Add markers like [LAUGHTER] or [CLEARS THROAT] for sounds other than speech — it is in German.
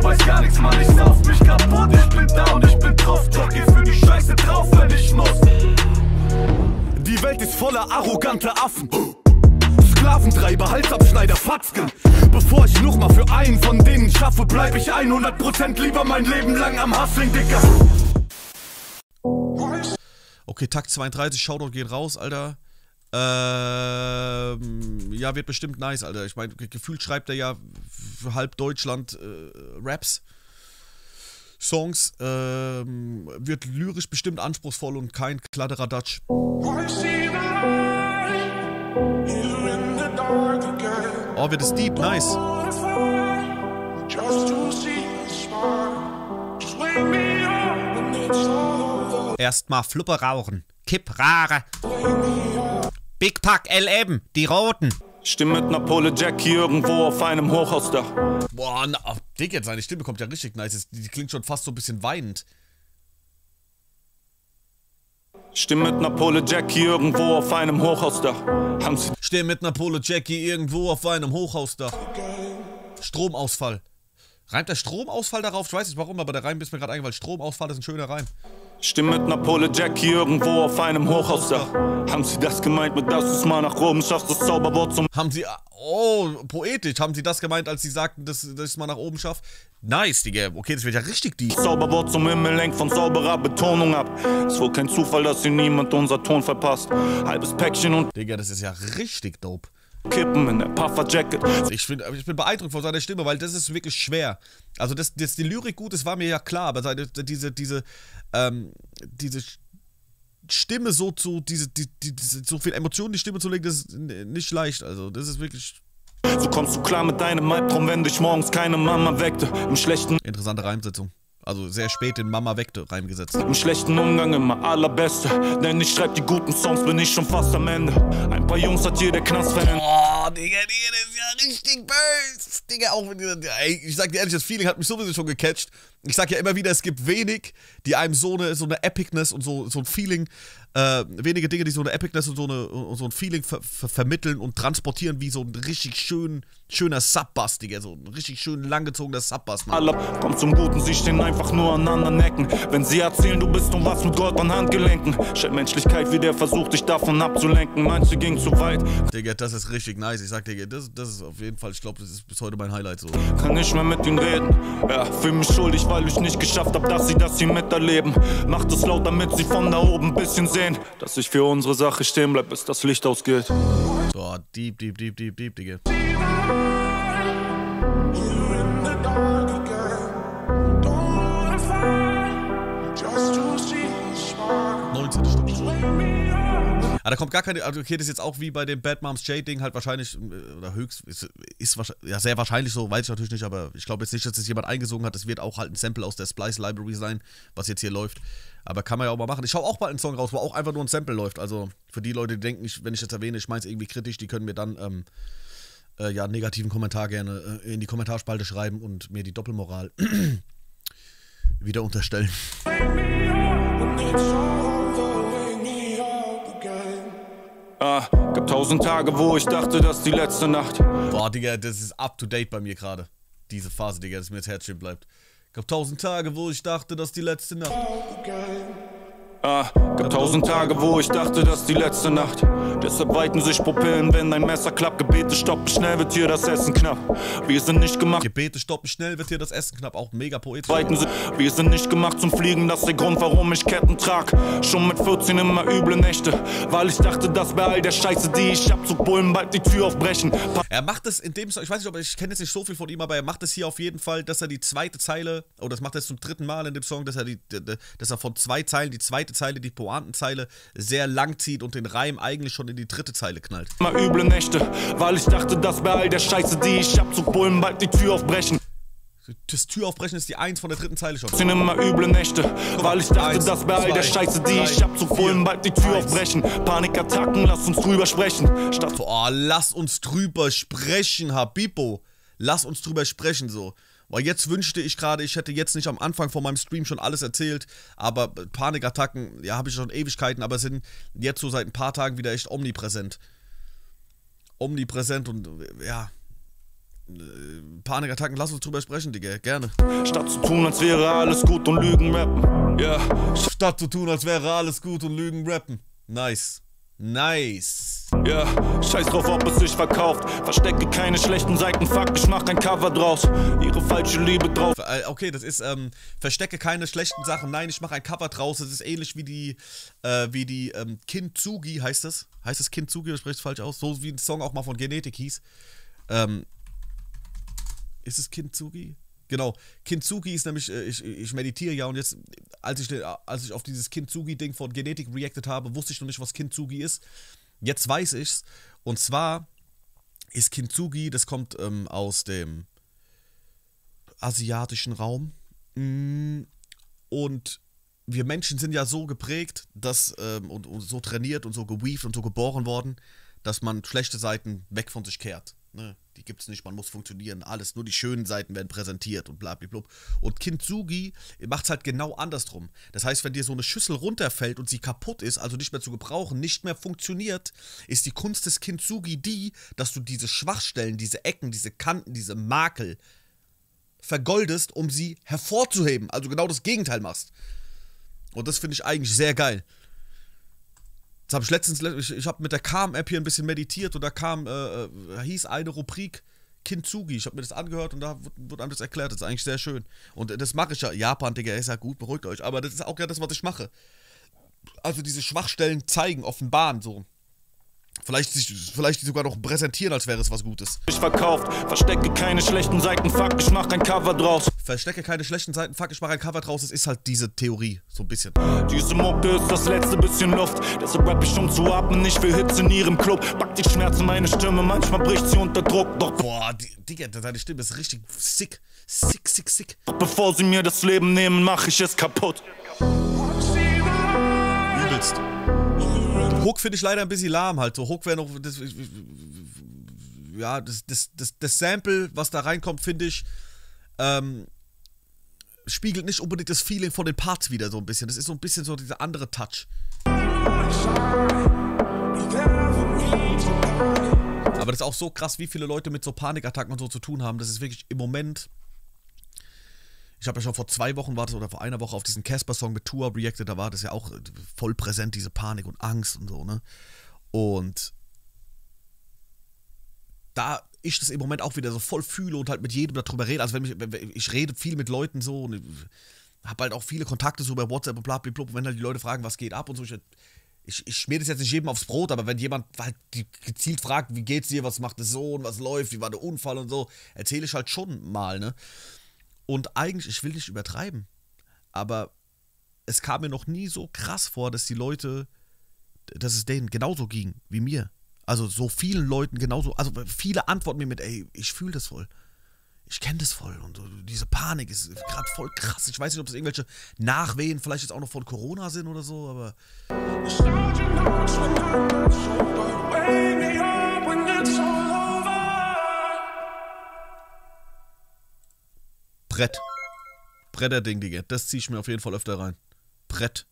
du weißt gar nichts, Mann, ich sauf mich kaputt. Ich bin down, ich bin drauf, Jockey für die Scheiße drauf, wenn ich muss. Die Welt ist voller arroganter Affen. Sklaventreiber, Halsabschneider, Fatzken. Bevor ich noch mal für einen von denen schaffe, bleib ich 100% lieber mein Leben lang am Hustling, Dicker. Okay, Takt 32, Shoutout geht raus, Alter. Ähm, ja, wird bestimmt nice, Alter. Ich meine, gefühlt schreibt er ja für halb Deutschland äh, Raps. Songs. Ähm, wird lyrisch bestimmt anspruchsvoll und kein Kladderadatsch. Oh, wird es deep, nice. Erstmal Fluppe rauchen. Kipp rare. Big Pack LM, die Roten. Stimme mit Napole Jackie irgendwo auf einem Hochhausdach. Boah, na, Digga, seine Stimme kommt ja richtig nice. Die klingt schon fast so ein bisschen weinend. Stimme mit Napole Jackie irgendwo auf einem Hochhausdach. Haben sie Stimme mit Napole Jackie irgendwo auf einem Hochhausdach. Stromausfall. Reimt der Stromausfall darauf? Ich weiß nicht warum, aber der Reim ist mir gerade eingefallen. Stromausfall ist ein schöner Reim. Stimme mit Napole Jackie irgendwo auf einem Hochhausdach. Haben Sie das gemeint mit dass du's mal nach oben schaffst, das Zauberwort zum. Haben Sie. Oh, poetisch. Haben Sie das gemeint, als Sie sagten, dass, dass ich es mal nach oben schaffe? Nice, Digga. Okay, das wird ja richtig die. Zauberwort zum Himmel lenkt von sauberer Betonung ab. Es wohl kein Zufall, dass hier niemand unser Ton verpasst. Halbes Päckchen und. Digga, das ist ja richtig dope. Kippen in der Puffer-Jacket. Ich, find, ich bin beeindruckt von seiner Stimme, weil das ist wirklich schwer. Also, dass, dass die Lyrik gut ist, war mir ja klar, aber seine, diese, diese, ähm, diese Stimme so zu, diese, die, die, so viel Emotionen in die Stimme zu legen, das ist nicht leicht. Also, das ist wirklich. So kommst du klar mit deinem Albtraum, wenn dich morgens keine Mama weckte. Im schlechten. Interessante Reimsetzung. Also sehr spät den Mama weckte reingesetzt. Im schlechten Umgang immer allerbeste. Denn ich schreib die guten Songs, bin ich schon fast am Ende. Ein paar Jungs hat hier der Knast verändert. Oh, Digga, Digga, das ist ja richtig böse. Digga, auch wenn ey, ich sag dir ehrlich, das Feeling hat mich sowieso schon gecatcht. Ich sag ja immer wieder, es gibt wenig, die einem so eine, so eine Epicness und so, so ein Feeling äh, wenige Dinge, die so eine Epicness und so, eine, und so ein Feeling ver ver vermitteln und transportieren wie so ein richtig schön, schöner Subbass, Digga. So ein richtig schön langgezogener Subbass. Alle kommt zum Guten, sie stehen einfach nur an anderen Ecken. Wenn sie erzählen, du bist um was mit Gold an Handgelenken. Scheint Menschlichkeit wie der Versuch, dich davon abzulenken. Manche gingen zu weit. Digga, das ist richtig nice. Ich sag, Digga, das, das ist auf jeden Fall, ich glaube, das ist bis heute mein Highlight so. Kann nicht mehr mit ihnen reden. Ja, fühl mich schuldig, weil ich nicht geschafft hab, dass sie das hier miterleben. Macht es laut, damit sie von da oben ein bisschen sehen sehen, dass ich für unsere Sache stehen bleib, bis das Licht ausgeht. So, deep, deep, deep, deep, deep, Digga. Ah, da kommt gar keine. Also okay, das ist jetzt auch wie bei dem Bad Moms J-Ding halt wahrscheinlich, äh, oder höchst, ist, ist ja, sehr wahrscheinlich so, weiß ich natürlich nicht, aber ich glaube jetzt nicht, dass das jemand eingesungen hat. Das wird auch halt ein Sample aus der Splice Library sein, was jetzt hier läuft. Aber kann man ja auch mal machen. Ich schaue auch bald einen Song raus, wo auch einfach nur ein Sample läuft. Also für die Leute, die denken, ich, wenn ich das erwähne, ich meine es irgendwie kritisch, die können mir dann ähm, äh, ja, einen negativen Kommentar gerne äh, in die Kommentarspalte schreiben und mir die Doppelmoral [CLEARS THROAT] wieder unterstellen. Ah, gab tausend Tage, wo ich dachte, dass die letzte Nacht. Boah, Digga, das ist up to date bei mir gerade. Diese Phase, Digga, dass mir das Herzchen bleibt. Gab tausend Tage, wo ich dachte, dass die letzte Nacht. Ah, gab tausend Tage, wo ich dachte, dass die letzte Nacht. Deshalb weiten sich Pupillen, wenn dein Messer klappt. Gebete stoppen, schnell wird hier das Essen knapp. Wir sind nicht gemacht. Gebete stoppen, schnell wird hier das Essen knapp. Auch mega poetisch. Weiten sie, wir sind nicht gemacht zum Fliegen, das ist der Grund, warum ich Ketten trag. Schon mit 14 immer üble Nächte, weil ich dachte, dass bei all der Scheiße, die ich hab, zu Bullen bald die Tür aufbrechen. Pa er macht es in dem Song, ich weiß nicht, ob ich kenne jetzt nicht so viel von ihm, aber er macht es hier auf jeden Fall, dass er die zweite Zeile, oder oh, das macht er zum dritten Mal in dem Song, dass er die, dass er von zwei Zeilen die zweite Zeile, die Pointenzeile sehr lang zieht und den Reim eigentlich schon in die dritte Zeile knallt. Mal üble Nächte, weil ich dachte, dass bei all der Scheiße, die ich hab, zu Bullen bald die Tür aufbrechen. Das Türaufbrechen ist die Eins von der dritten Zeile schon. Sind immer üble Nächte, weil ich dachte, eins, dass bei all der Scheiße, die drei, ich hab, zu Bullen bald die Tür eins. aufbrechen. Panikattacken, lass uns drüber sprechen. Statt oh, lass uns drüber sprechen, Habibo. Lass uns drüber sprechen, so. Weil jetzt wünschte ich gerade, ich hätte jetzt nicht am Anfang von meinem Stream schon alles erzählt, aber Panikattacken, ja, habe ich schon Ewigkeiten, aber sind jetzt so seit ein paar Tagen wieder echt omnipräsent. Omnipräsent und ja, Panikattacken, lass uns drüber sprechen, Digga. Gerne. Statt zu tun, als wäre alles gut und Lügen rappen. Ja. Statt zu tun, als wäre alles gut und Lügen rappen. Nice. Nice. Ja, scheiß drauf, ob es sich verkauft. Verstecke keine schlechten Seiten, fuck, ich mach ein Cover draus. Ihre falsche Liebe drauf. Äh, Okay, das ist, ähm, verstecke keine schlechten Sachen. Nein, ich mache ein Cover draus. Das ist ähnlich wie die, äh, wie die, ähm, Kintsugi heißt das. Heißt das Kintsugi, oder spricht es falsch aus? So wie ein Song auch mal von Genetik hieß. Ähm, ist es Kintsugi? Genau. Kintsugi ist nämlich, äh, ich, ich meditiere ja und jetzt, als ich, den- als ich auf dieses Kintsugi-Ding von Genetik reacted habe, wusste ich noch nicht, was Kintsugi ist. Jetzt weiß ich's. Und zwar ist Kintsugi, das kommt ähm, aus dem asiatischen Raum. Mm, Und wir Menschen sind ja so geprägt, dass ähm, und, und so trainiert und so geweaved und so geboren worden, dass man schlechte Seiten weg von sich kehrt. Ne? Die gibt's nicht, man muss funktionieren, alles, nur die schönen Seiten werden präsentiert und blablabla. Und Kintsugi macht's halt genau andersrum. Das heißt, wenn dir so eine Schüssel runterfällt und sie kaputt ist, also nicht mehr zu gebrauchen, nicht mehr funktioniert, ist die Kunst des Kintsugi die, dass du diese Schwachstellen, diese Ecken, diese Kanten, diese Makel vergoldest, um sie hervorzuheben. Also genau das Gegenteil machst. Und das finde ich eigentlich sehr geil. Das habe ich letztens, ich, ich habe mit der Calm-App hier ein bisschen meditiert und da kam, äh, äh, hieß eine Rubrik Kintsugi. Ich habe mir das angehört und da wurde, einem das erklärt. Das ist eigentlich sehr schön. Und das mache ich ja. Japan, Digga, ist ja gut, beruhigt euch. Aber das ist auch ja das, was ich mache. Also diese Schwachstellen zeigen, offenbaren, so. Vielleicht, sich- vielleicht sogar noch präsentieren, als wäre es was Gutes. Ich verkauft. Verstecke keine schlechten Seiten, fuck, ich mach ein Cover draus. Verstecke keine schlechten Seiten, fuck, ich mache ein Cover draus. Es ist halt diese Theorie, so ein bisschen. Diese Mucke ist das letzte bisschen Luft. Deshalb rap ich um zu atmen, nicht für Hits in ihrem Club. Packt die Schmerzen meine Stimme, manchmal bricht sie unter Druck. Doch Boah, die- Digga, deine Stimme ist richtig sick. Sick, sick, sick. bevor sie mir das Leben nehmen, mach ich es kaputt. Übelst. Hook finde ich leider ein bisschen lahm halt. So Hook wäre noch. Das, ja, das, das, das, das Sample, was da reinkommt, finde ich, ähm, spiegelt nicht unbedingt das Feeling von den Parts wieder so ein bisschen. Das ist so ein bisschen so dieser andere Touch. Aber das ist auch so krass, wie viele Leute mit so Panikattacken und so zu tun haben. Das ist wirklich im Moment. Ich habe ja schon vor zwei Wochen war oder vor einer Woche auf diesen Casper-Song mit Tour reacted, da war das ja auch äh, voll präsent, diese Panik und Angst und so, ne? Und da ich das im Moment auch wieder so voll fühle und halt mit jedem darüber rede, also wenn wenn- ich rede viel mit Leuten so und habe halt auch viele Kontakte so bei WhatsApp und bla bla bla, und wenn halt die Leute fragen, was geht ab und so, ich, ich, ich schmier das jetzt nicht jedem aufs Brot, aber wenn jemand halt gezielt fragt, wie geht's dir, was macht der Sohn, was läuft, wie war der Unfall und so, erzähle ich halt schon mal, ne? Und eigentlich, ich will nicht übertreiben, aber es kam mir noch nie so krass vor, dass die Leute, dass es denen genauso ging wie mir. Also so vielen Leuten genauso, also viele antworten mir mit, ey, ich fühle das voll. Ich kenne das voll und diese Panik ist gerade voll krass. Ich weiß nicht, ob das irgendwelche Nachwehen vielleicht jetzt auch noch von Corona sind oder so, aber Brett. Bretterding, Digga. Das zieh ich mir auf jeden Fall öfter rein. Brett.